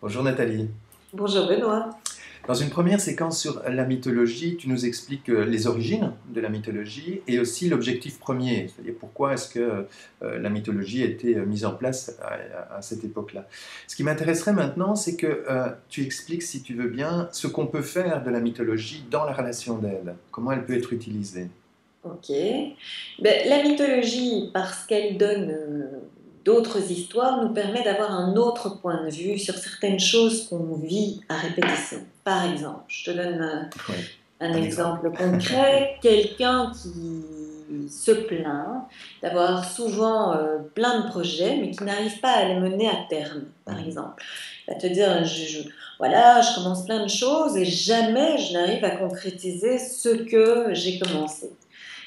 Bonjour Nathalie. Bonjour Benoît. Dans une première séquence sur la mythologie, tu nous expliques euh, les origines de la mythologie et aussi l'objectif premier, c'est-à-dire pourquoi est-ce que euh, la mythologie a été euh, mise en place à, cette époque-là. Ce qui m'intéresserait maintenant, c'est que tu expliques, si tu veux bien, ce qu'on peut faire de la mythologie dans la relation d'aide, comment elle peut être utilisée? Ok. Ben, la mythologie, parce qu'elle donne d'autres histoires nous permet d'avoir un autre point de vue sur certaines choses qu'on vit à répétition. Par exemple, je te donne euh, un, exemple concret, quelqu'un qui se plaint d'avoir souvent euh, plein de projets mais qui n'arrive pas à les mener à terme, par mhm. exemple. Il va te dire, je, voilà, je commence plein de choses et jamais je n'arrive à concrétiser ce que j'ai commencé.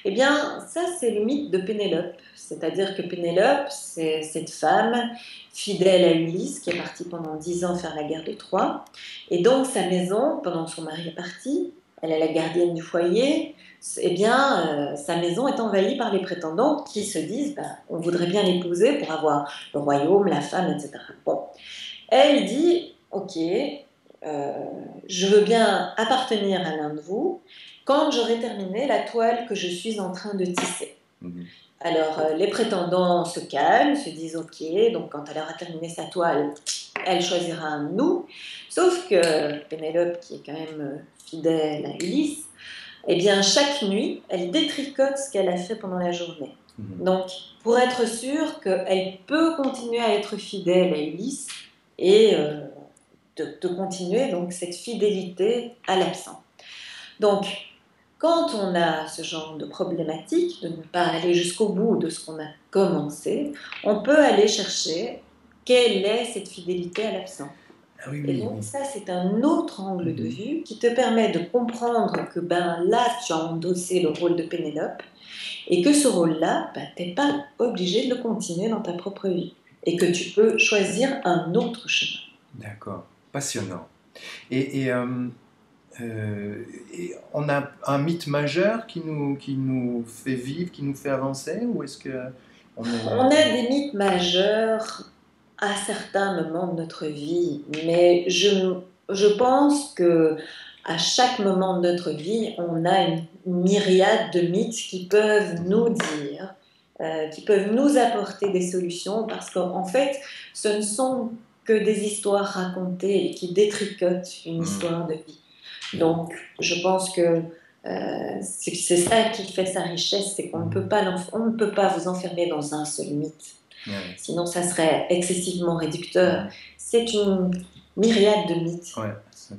Eh bien, ça, c'est le mythe de Pénélope. C'est-à-dire que Pénélope, c'est cette femme fidèle à Ulysse qui est partie pendant dix ans faire la guerre de Troie. Et donc, sa maison, pendant que son mari est parti, elle est la gardienne du foyer, eh bien, euh, sa maison est envahie par les prétendants qui se disent ben, on voudrait bien l'épouser pour avoir le royaume, la femme, etc. Bon. Elle dit ok, euh, je veux bien appartenir à l'un de vous quand j'aurai terminé la toile que je suis en train de tisser. Mhm. Alors, euh, les prétendants se calment, se disent OK, donc quand elle aura terminé sa toile, elle choisira un nous. Sauf que Pénélope, qui est quand même euh, fidèle à Ulysse, eh bien, chaque nuit, elle détricote ce qu'elle a fait pendant la journée. Mhm. Donc, pour être sûre qu'elle peut continuer à être fidèle à Ulysse et de, de, continuer donc cette fidélité à l'absent. Donc, quand on a ce genre de problématique, de ne pas aller jusqu'au bout de ce qu'on a commencé, on peut aller chercher quelle est cette fidélité à l'absent. Ah et donc ça, c'est un autre angle de mhm. vue qui te permet de comprendre que ben, là, tu as endossé le rôle de Pénélope et que ce rôle-là, ben, tu n'es pas obligé de le continuer dans ta propre vie et que tu peux choisir un autre chemin. D'accord, passionnant. Euh, euh, et on a un mythe majeur qui nous, qui nous fait vivre, qui nous fait avancer ou est-ce que on, a des mythes majeurs à certains moments de notre vie, mais je, je pense que à chaque moment de notre vie, on a une myriade de mythes qui peuvent nous dire, euh, qui peuvent nous apporter des solutions, parce qu'en fait, ce ne sont que des histoires racontées et qui détricotent une mmh. histoire de vie. Donc, je pense que euh, c'est ça qui fait sa richesse, c'est qu'on ne peut pas, on ne peut pas vous enfermer dans un seul mythe. Sinon, ça serait excessivement réducteur. C'est une myriade de mythes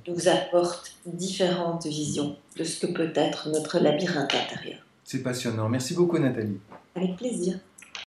qui vous apportent différentes visions de ce que peut être notre labyrinthe intérieur. C'est passionnant. Merci beaucoup, Nathalie. Avec plaisir.